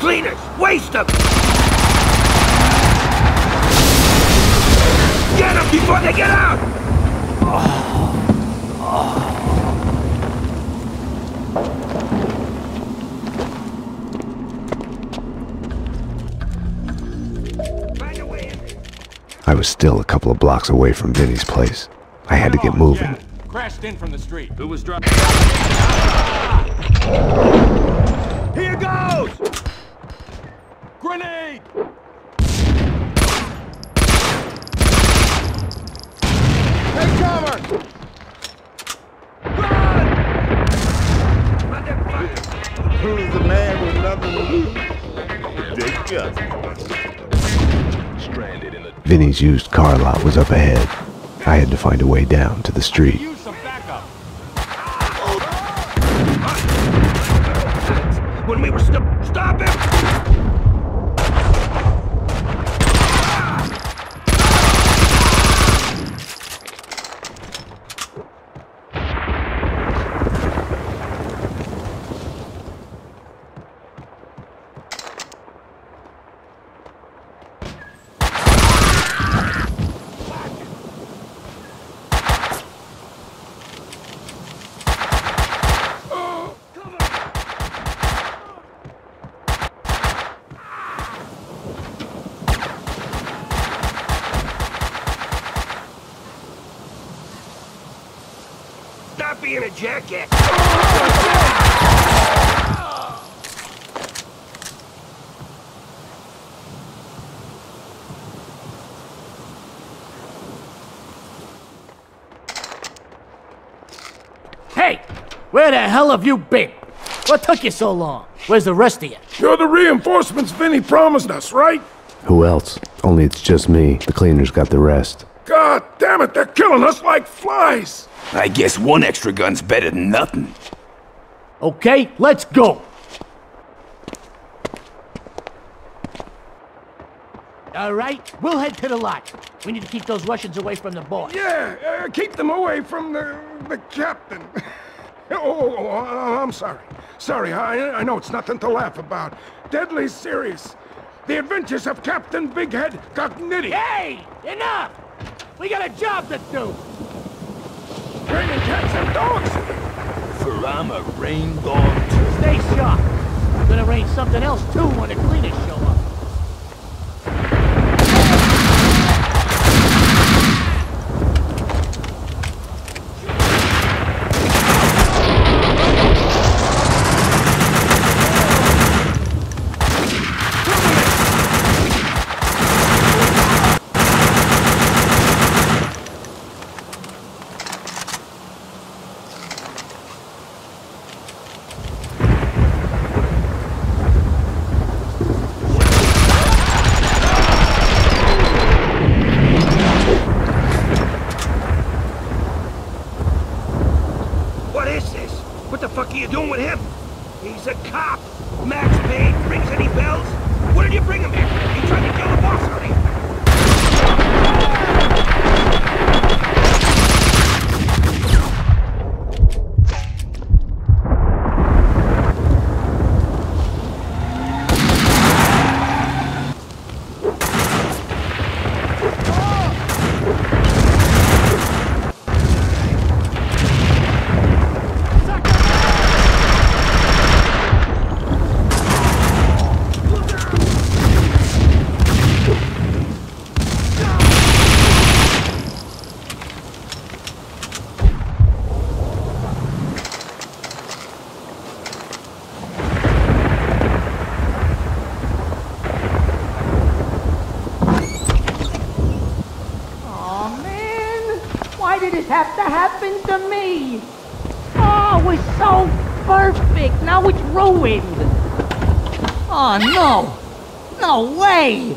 More cleaners! Waste them! Get them before they get out! Find a way in there. I was still a couple of blocks away from Vinnie's place. I had to get oh, moving. Crashed in from the street. Who was driving? Here goes! Vinnie's used car lot was up ahead. I had to find a way down to the street. Use some backup. When we were st- stop him! Stop being a jackass! Hey! Where the hell have you been? What took you so long? Where's the rest of you? You're the reinforcements Vinnie promised us, right? Who else? Only it's just me. The cleaners got the rest. God damn it, they're killing us like flies! I guess one extra gun's better than nothing. Okay, let's go! All right, we'll head to the lot. We need to keep those Russians away from the boy. Yeah, uh, keep them away from the, the captain. oh, oh, oh, oh, I'm sorry. Sorry, I, I know it's nothing to laugh about. Deadly serious. The adventures of Captain Big Head Gognitti. Hey! Enough! We got a job to do! Raining cats and dogs. For I'm a rain dog too. Stay sharp. I'm gonna rain something else too when the cleaners doing with him? He's a cop. Max Payne rings any bells? What did you bring him here? You trying to kill the boss, are you? Oh man, why did it have to happen to me? Oh, it was so perfect. Now it's ruined. Oh no, no way.